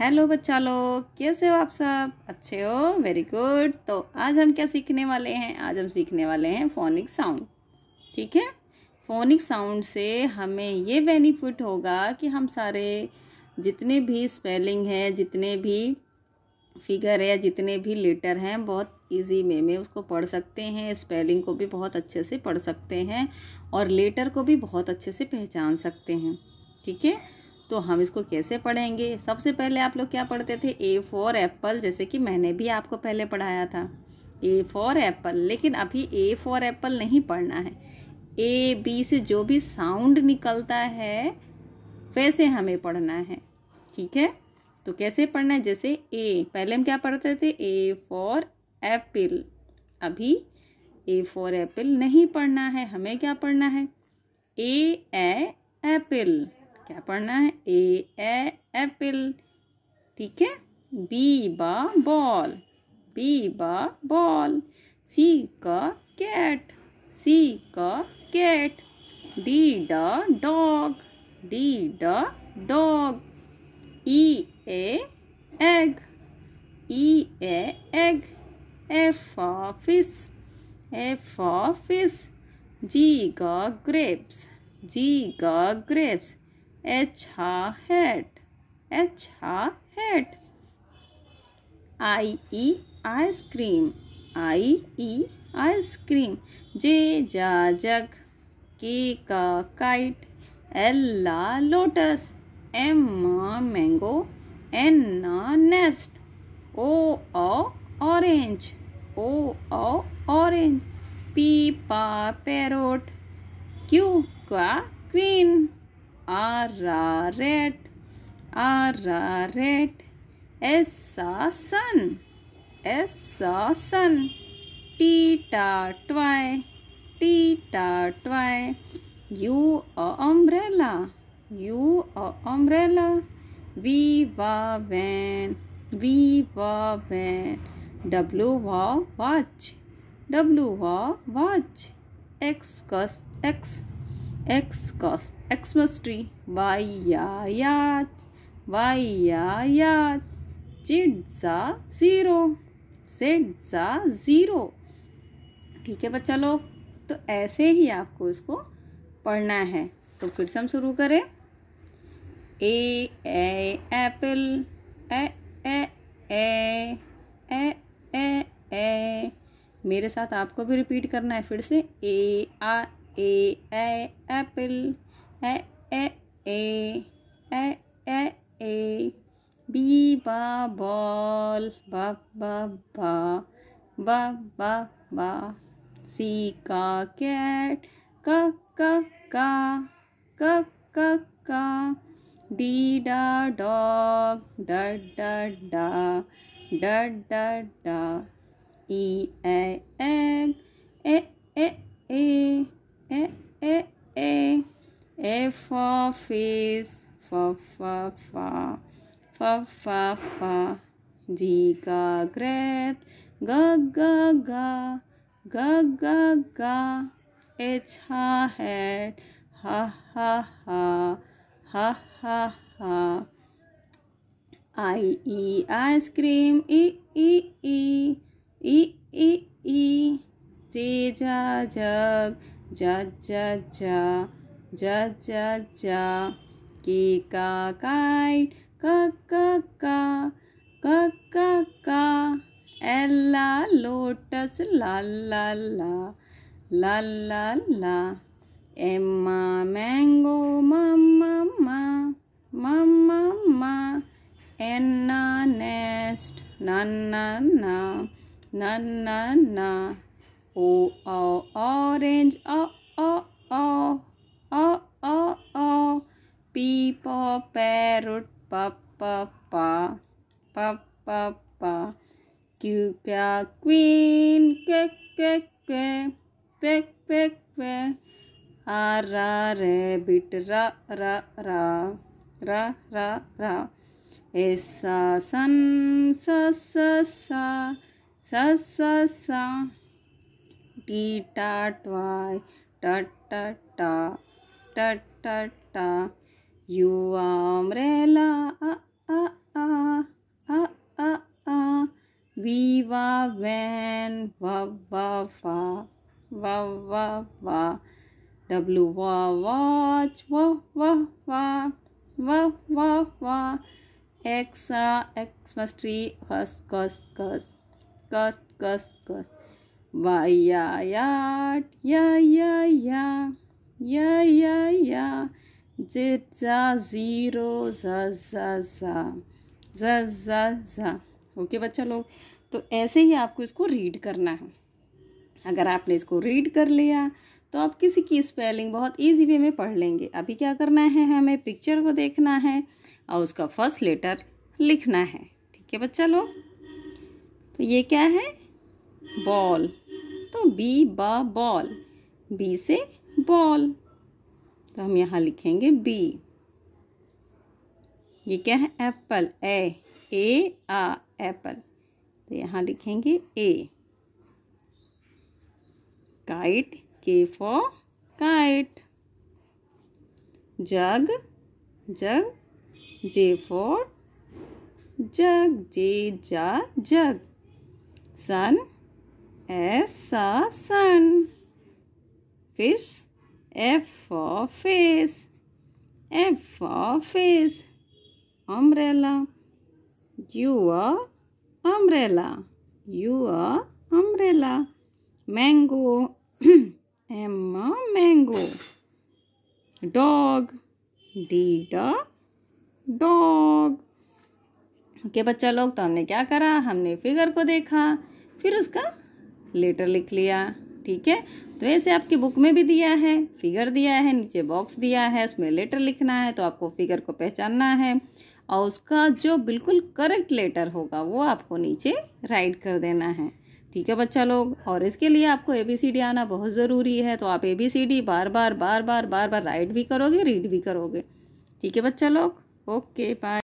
Hello बच्चा लोग, कैसे हो आप सब? अच्छे हो? वेरी गुड तो आज हम क्या सीखने वाले हैं? आज हम सीखने वाले हैं फोनिक साउंड ठीक है? फोनिक साउंड से हमें ये बेनिफिट होगा कि हम सारे जितने भी स्पेलिंग है, जितने भी फिगर है, जितने भी लेटर हैं, बहुत इजी वे में उसको पढ़ सकते हैं स्पेलिंग को भी बहुत अच्छे से पढ़ सकते हैं और लेटर को भी बहुत अच्छे से पहचान सकते हैं। ठीक है? तो हम इसको कैसे पढ़ेंगे? सबसे पहले आप लोग क्या पढ़ते थे? ए फॉर एप्पल जैसे कि मैंने भी आपको पहले पढ़ाया था। ए फॉर एप्पल लेकिन अभी ए फॉर एप्पल नहीं पढ़ना है। ए बी से जो भी साउंड निकलता है, वैसे हमें पढ़ना है। ठीक है? तो कैसे पढ़ना है? जैसे ए पहले हम क्या पढ़ते थे? ए फॉर एप्पल अभी ए फॉर एप्पल नहीं पढ़ना है। हमें क्या पढ़ना है? ए एप्पल क्या पढ़ना है? ए एप्पल ठीक है? B ba ball B ba ball C ka cat C ka cat D da dog D da dog E a egg E a egg F ah F ah G ga grapes G ga grapes H ha hat H ha hat I i ice cream I i ice cream J ja jug K ka kite L la lotus M ma mango N na nest O ah orange O orange P pa parrot Q qua queen R rat S sun S sun T ta twy T ta twy U a umbrella U a umbrella V va van V va van W va watch W va watch X cos X X cos Xmas tree. Ya yacht Z za zero. Z za zero. ठीक है बच्चा लोग? तो ऐसे ही आपको इसको पढ़ना है। तो फिर से हम शुरू करें। ए A, apple. A A A A A A. मेरे साथ आपको भी रिपीट करना है फिर से। A ah A A apple a a a a a a b ba ball ba ba ba ba ba ba c ka cat ka ka ka ka ka ka d da dog da da da da da da e a egg e e e F for fish, fa fa fa, fa fa fa. G ga grape, ga ga ga, ga ga ga. H ha head, ha ha ha. ha ha ha I e ice cream e e e e e e J ja jug ja ja ja ka ka ka ka ka ka L la lotus la la la la la la Emma mango mama ma mama ma Anna nest na na na na na na O o orange o o o o o o Peepaw parrot pa pa pa pa pa pa Q queen que que que pe pe pe ah ra rabbit ra रा रा रा रा रा ऐसा सन सा सा सा सा सा सा टी टा ट्वाई टा ta ta t t U umbrella ah ah ah ah ah V va van va va va वा वा डब्लू वा वॉच वा वा va va va va X X plus three ks ks ks ks ks ks Y ya ya ya या या या या Z जा ज़ीरो जा जा जा जा जा जा ओके बच्चा लोग? तो ऐसे ही आपको इसको रीड करना है। अगर आपने इसको रीड कर लिया तो आप किसी की स्पेलिंग बहुत इजी वे में पढ़ लेंगे। अभी क्या करना है हमें? पिक्चर को देखना है और उसका फ़र्स्ट लेटर लिखना है। ठीक है बच्चा लोग? तो ये क्या है? बॉल तो बी बा बॉल बी से बॉल। तो हम यहाँ लिखेंगे बी ये क्या है? एप्पल ए ए आ एप्पल तो यहाँ लिखेंगे A kite K for kite jug jug J for jug J ja jug sun S sa sun fish F for face F for face umbrella U umbrella U umbrella mango M mango dog D dog okay okay, बच्चा लोग तो हमने क्या करा? हमने figure को देखा फिर उसका लेटर लिख लिया। ठीक है? तो ऐसे आपकी बुक में भी दिया है फिगर दिया है, नीचे बॉक्स दिया है, उसमें लेटर लिखना है तो आपको फिगर को पहचानना है और उसका जो बिल्कुल करेक्ट लेटर होगा, वो आपको नीचे राइट कर देना है। ठीक है बच्चा लोग? और इसके लिए आपको ए बी सी डी आना बहुत ज़रूरी है तो आप ए बी सी डी बार बार बार बार बार बार राइट भी करोगे रीड भी करोगे। ठीक है बच्चा लोग? Okay bye